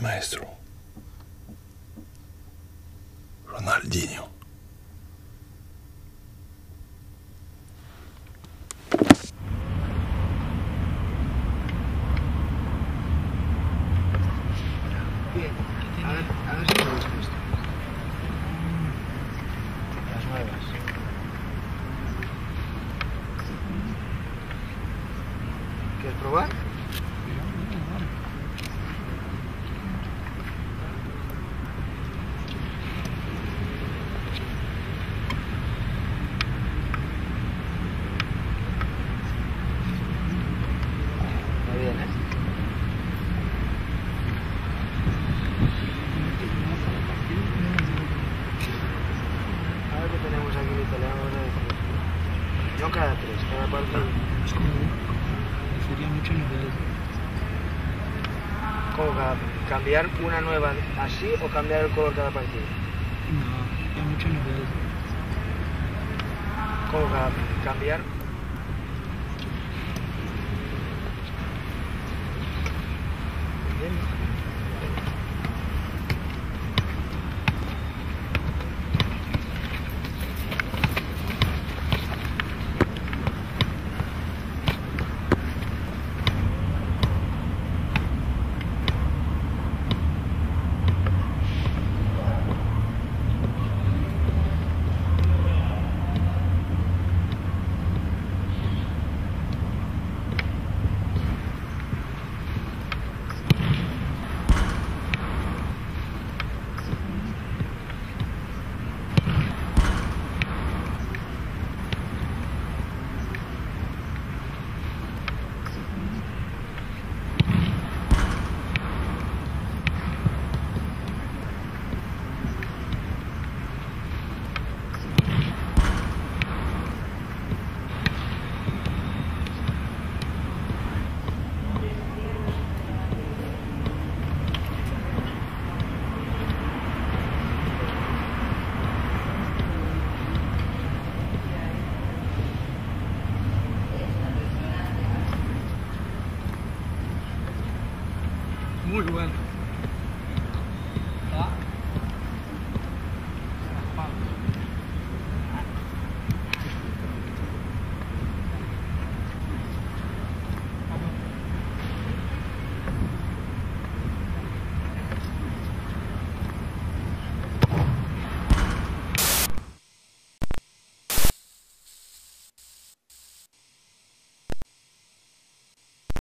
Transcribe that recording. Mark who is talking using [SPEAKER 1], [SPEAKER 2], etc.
[SPEAKER 1] maestro. Ronaldinho.
[SPEAKER 2] ¿Quieres probar? Está bien, ¿eh? A ver qué tenemos aquí en italiano. No cada tres, cada partido.
[SPEAKER 3] Es como sería mucho nivel.
[SPEAKER 2] ¿Cómo ca- cambiar una nueva así o cambiar el color cada partido?
[SPEAKER 3] No, hay mucho nivel.
[SPEAKER 2] ¿Cómo ca- cambiar?
[SPEAKER 3] muy bueno.